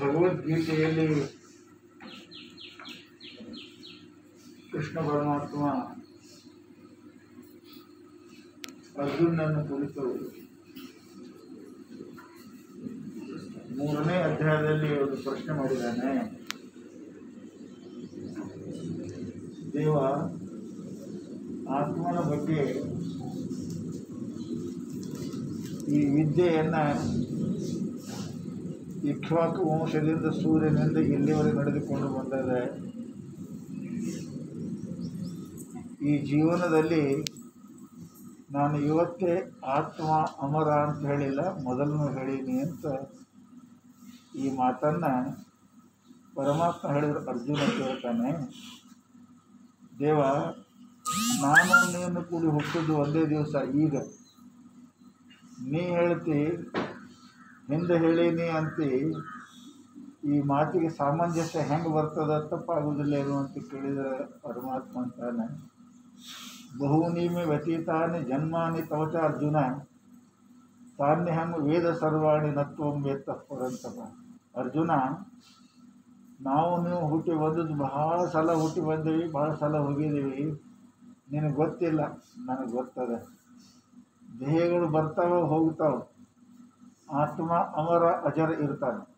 ಭಗವದ್ಗೀತೆಯಲ್ಲಿ ಕೃಷ್ಣ ಪರಮಾತ್ಮ ಅರ್ಜುನನ್ನು ಕುರಿತು ಮೂರನೇ ಅಧ್ಯಾಯದಲ್ಲಿ ಒಂದು ಪ್ರಶ್ನೆ ಮಾಡಿದ್ದಾನೆ. ದೇವ, ಆತ್ಮನ ಬಗ್ಗೆ ಈ ವಿದ್ಯೆಯನ್ನು ಇಕ್ಷ್ವಾಕು ವಂಶದಿಂದ ಸೂರ್ಯನಿಂದ ಇಲ್ಲಿವರೆಗೆ ನಡೆದುಕೊಂಡು ಬಂದಿದೆ ಈ ಜೀವನದಲ್ಲಿ ನಾನು ಇವತ್ತೇ ಆತ್ಮ ಅಮರ ಅಂತ ಹೇಳಿಲ್ಲ, ಮೊದಲನ್ನು ಹೇಳೀನಿ ಅಂತ ಈ ಮಾತನ್ನು ಪರಮಾತ್ಮ ಹೇಳಿದ್ರು ಅರ್ಜುನ ಕೇಳ್ತಾನೆ. ದೇವ, ನಾನು ನೀನು ಕೂಡಿ ಹುಟ್ಟಿದ್ದು ಒಂದೇ ದಿವಸ, ಈಗ. ನೀ ಹೇಳ್ತಿ ಹಿಂದೆ ಹೇಳೀನಿ ಅಂತ, ಈ ಮಾತಿಗೆ ಸಾಮಂಜಸ್ಯ ಹೆಂಗೆ ಬರ್ತದ ತಪ್ಪಾಗುವುದಿಲ್ಲ ಏನು ಅಂತ ಕೇಳಿದರೆ ಪರಮಾತ್ಮ ಅಂತಾನೆ. ಬಹುನೀಮಿ ವ್ಯತೀತಾನಿ ಜನ್ಮಾನಿ ತವಚ ಅರ್ಜುನ ತಾನ್ಯಹಂ ವೇದ ಸರ್ವಾಣಿ ನತ್ವಂ ವೇತ್ತ ಪರಂತಪ ಅರ್ಜುನ, ನಾವು ನೀವು ಹುಟ್ಟಿ ಬಂದದ್ದು ಬಹಳ ಸಲ ಹುಟ್ಟಿ ಬಂದೀವಿ ಭಾಳ ಸಲ ಹೋಗಿದ್ದೀವಿ ನಿನಗೆ ಗೊತ್ತಿಲ್ಲ, ನನಗೆ ಗೊತ್ತದೆ. ದೇಹಗಳು ಬರ್ತಾವೆ ಹೋಗ್ತಾವೆ. ಆತ್ಮ ಅಮರ ಅಜರ ಇರ್ತಾನೆ.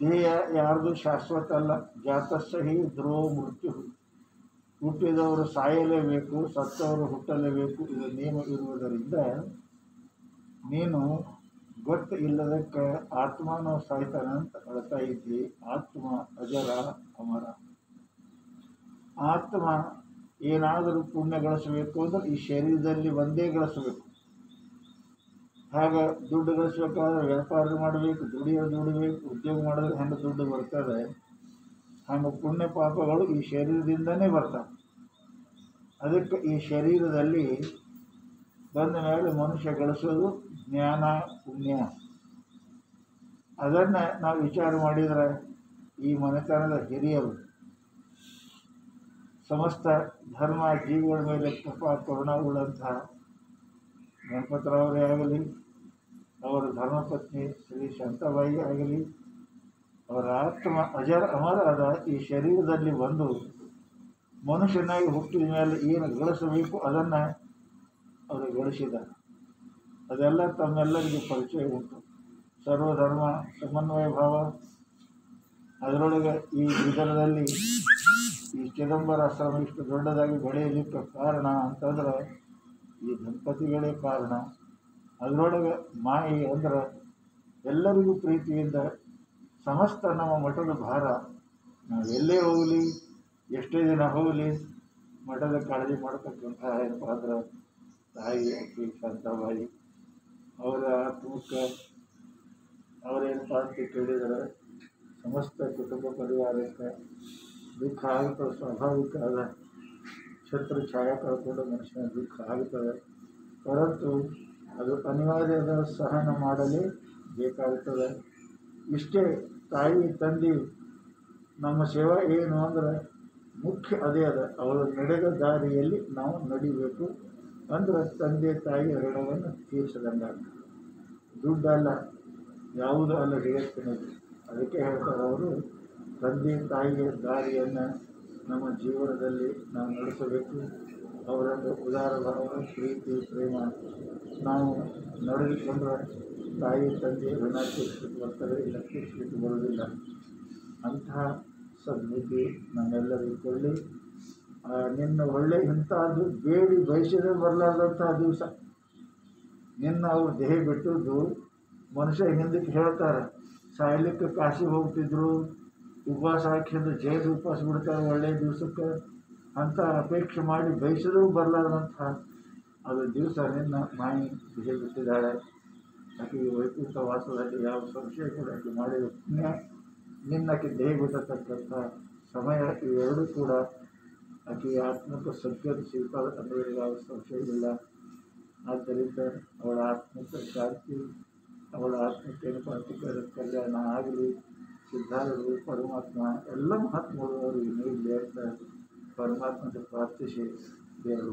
ದೇಹ ಯಾರ್ದು ಶಾಶ್ವತ ಅಲ್ಲ ಜಾತಸ್ಸಹಿ ಧ್ರುವ ಮೃತ್ಯು ಹುಟ್ಟಿದವರು ಸಾಯಲೇಬೇಕು, ಸತ್ತವರು ಹುಟ್ಟಲೇಬೇಕು, ಇದು ನಿಯಮ ಇರುವುದರಿಂದ ನೀನು ಗೊತ್ತು ಇಲ್ಲದಕ್ಕೆ ಆತ್ಮನೂ ಸಾಯ್ತಾನೆ ಅಂತ ಹೇಳ್ತಾ ಇದ್ದಿ. ಆತ್ಮ, ಅಜರ, ಅಮರ. ಆತ್ಮ ಏನಾದರೂ ಪುಣ್ಯ ಗಳಿಸಬೇಕು ಅಂದ್ರೆ ಈ ಶರೀರದಲ್ಲಿ ಒಂದೇ ಗಳಿಸಬೇಕು. ಹಾಗೆ ದುಡ್ಡು ಗಳಿಸ್ಬೇಕಾದ್ರೆ ವ್ಯಾಪಾರ ಮಾಡಬೇಕು, ದುಡಿಯೋ ದುಡಿಬೇಕು ಉದ್ಯೋಗ ಮಾಡಿದ್ರೆ ಹೆಂಗೆ ದುಡ್ಡು ಬರ್ತದೆ. ಹಂಗೆ ಪುಣ್ಯ ಪಾಪಗಳು ಈ ಶರೀರದಿಂದನೇ ಬರ್ತವೆ. ಅದಕ್ಕೆ ಈ ಶರೀರದಲ್ಲಿ ಬಂದ ಮೇಲೆ ಮನುಷ್ಯ ಗಳಿಸೋದು ಜ್ಞಾನ, ಪುಣ್ಯ. ಅದನ್ನು ನಾವು ವಿಚಾರ ಮಾಡಿದರೆ ಈ ಮನೆತನದ ಹಿರಿಯರು ಸಮಸ್ತ ಧರ್ಮ ಜೀವಿಗಳ ಮೇಲೆ ಕೃಪಾ ಕರುಣಾವುಳ್ಳಂತಹ ಗಣಪತರಾವರೇ ಆಗಲಿ, ಅವರ ಧರ್ಮಪತ್ನಿ ಶ್ರೀ ಶಾಂತಬಾಯಿ ಆಗಲಿ, ಅವರ ಆತ್ಮ ಅಜರ ಅಮರಾದ ಈ ಶರೀರದಲ್ಲಿ ಬಂದು ಮನುಷ್ಯನಾಗಿ ಹುಟ್ಟಿದ ಮೇಲೆ ಏನು ಗಳಿಸಬೇಕು ಅದನ್ನು ಅವರು ಗಳಿಸಿದ ಅದೆಲ್ಲ ತಮ್ಮೆಲ್ಲರಿಗೂ ಪರಿಚಯ ಉಂಟು. ಸರ್ವಧರ್ಮ, ಸಮನ್ವಯ ಭಾವ. ಅದರೊಳಗೆ ಈ ವಿಧಾನದಲ್ಲಿ ಈ ಚಿದಂಬರ ಆಶ್ರಮ ಇಷ್ಟು ದೊಡ್ಡದಾಗಿ ಬೆಳೆಯಲಿಕ್ಕೆ ಕಾರಣ ಅಂತಂದ್ರೆ ಈ ದಂಪತಿಗಳೇ ಕಾರಣ. ಅದರೊಳಗೆ ಮಾಯಿ ಅಂದ್ರೆ ಎಲ್ಲರಿಗೂ ಪ್ರೀತಿಯಿಂದ ಸಮಸ್ತ ನಮ್ಮ ಮಠದ ಭಾರ. ನಾವು ಎಲ್ಲೇ ಹೋಗಲಿ, ಎಷ್ಟೇ ದಿನ ಹೋಗಲಿ, ಮಠದ ಕಾಳಜಿ ಮಾಡ್ತಕ್ಕಂಥ ಏನಪ್ಪ ಅಂದ್ರೆ ತಾಯಿ ಅಕ್ಕಿ ಶಾಂತಾಬಾಯಿ. ಅವರ ತೂಕ ಅವರೇನಪ್ಪ ಅಂತ ಕೇಳಿದರೆ ಸಮಸ್ತ ಕುಟುಂಬ ಪರಿವಾರಕ್ಕೆ ದುಃಖ ಆಗುತ್ತೆ ಸ್ವಾಭಾವಿಕ ಅದ ಛತ್ರ ಛಾಯ ಕಳ್ಕೊಂಡು ಮನುಷ್ಯನ ದುಃಖ ಆಗುತ್ತದೆ ಹೊರತು ಅದು ಅನಿವಾರ್ಯದ ಸಹನ ಮಾಡಲೇ ಬೇಕಾಗುತ್ತದೆ. ಇಷ್ಟೇ ತಾಯಿ ತಂದೆ ನಮ್ಮ ಸೇವೆ ಏನು ಅಂದರೆ ಮುಖ್ಯ ಅದೇ ಅದ. ಅವರು ನಡೆದ ದಾರಿಯಲ್ಲಿ ನಾವು ನಡಿಬೇಕು ಅಂದ್ರೆ ತಂದೆ ತಾಯಿ ಋಣವನ್ನು ತೀರಿಸಿದಂಗಾಗ ದುಡ್ಡಲ್ಲ, ಯಾವುದೂ ಅಲ್ಲ ಹೇಳ್ತೀನಿ ಅದಕ್ಕೆ ಹೇಳ್ತಾರೆ ಅವರು, ತಂದೆ ತಾಯಿಯ ದಾರಿಯನ್ನು ನಮ್ಮ ಜೀವನದಲ್ಲಿ ನಾವು ನಡೆಸಬೇಕು. ಅವರನ್ನು ಉದಾರ ಭಾವ ಪ್ರೀತಿ, ಪ್ರೇಮ. ನಾವು ನಡೆದುಕೊಂಡ್ರೆ ತಾಯಿ, ತಂದೆ ಋಣ ಬರ್ತಾರೆ ಲಕ್ಷಿಟ್ಟು ಬರುವುದಿಲ್ಲ ಅಂತಹ ಸದ್ಬುದ್ಧಿ ನಮ್ಮೆಲ್ಲರಿಗೂ ಕೊಳ್ಳಿ ನಿನ್ನ ಒಳ್ಳೆ ಇಂಥದ್ದು ಬೇಡಿ, ಬಯಸಿದ್ರೆ ಬರಲಾರ್ದಂತಹ ದಿವಸ. ನಿನ್ನ ಅವ್ರು ದೇಹ ಬಿಟ್ಟದ್ದು ಮನುಷ್ಯ ಹಿಂದಕ್ಕೆ ಹೇಳ್ತಾರೆ, ಸಾಯ್ಲಿಕ್ಕೆ ಕಾಶಿ ಹೋಗ್ತಿದ್ರು. ಉಪವಾಸ ಹಾಕಿದ್ದು ಜೈಲು ಉಪವಾಸ ಬಿಡ್ತಾರೆ ಒಳ್ಳೆಯ ದಿವಸಕ್ಕೆ ಅಂತ ಅಪೇಕ್ಷೆ ಮಾಡಿ ಬಯಸಿದ್ರೂ ಬರಲಾರ್ದಂಥ ಅದು ದಿವಸ ನಿನ್ನ ಮಾಯಿ ದೇಹ ಬಿಟ್ಟಿದ್ದಾಳೆ ಆಕೆಗೆ ವೈಕುಂಠ ವಾಸದಲ್ಲಿ ಯಾವ ಸಂಶಯ ಕೂಡ ಆಕೆ ಮಾಡಿದ ಪುಣ್ಯ ನಿನ್ನಕ್ಕೆ ದೇಹ ಬಿಡತಕ್ಕಂಥ ಸಮಯ ಇವೆರಡೂ ಕೂಡ ಆಕೆಯ ಆತ್ಮಕ್ಕೆ ಸತ್ಯದ ಸಿಗ್ತದೆ ಅಂದರೆ ಯಾವ ಸಂಶಯವಿಲ್ಲ. ಆದ್ದರಿಂದ ಅವಳ ಆತ್ಮಕ್ಕೆ ಶಾಂತಿ, ಅವಳ ಆತ್ಮಕ್ಕೆ ಕೇಳಿದ್ರೆ ಕಲ್ಯಾಣ ಆಗಲಿ. सिद्धार्थ परमात्मा एल महात्म परमात्म प्रार्थी देवर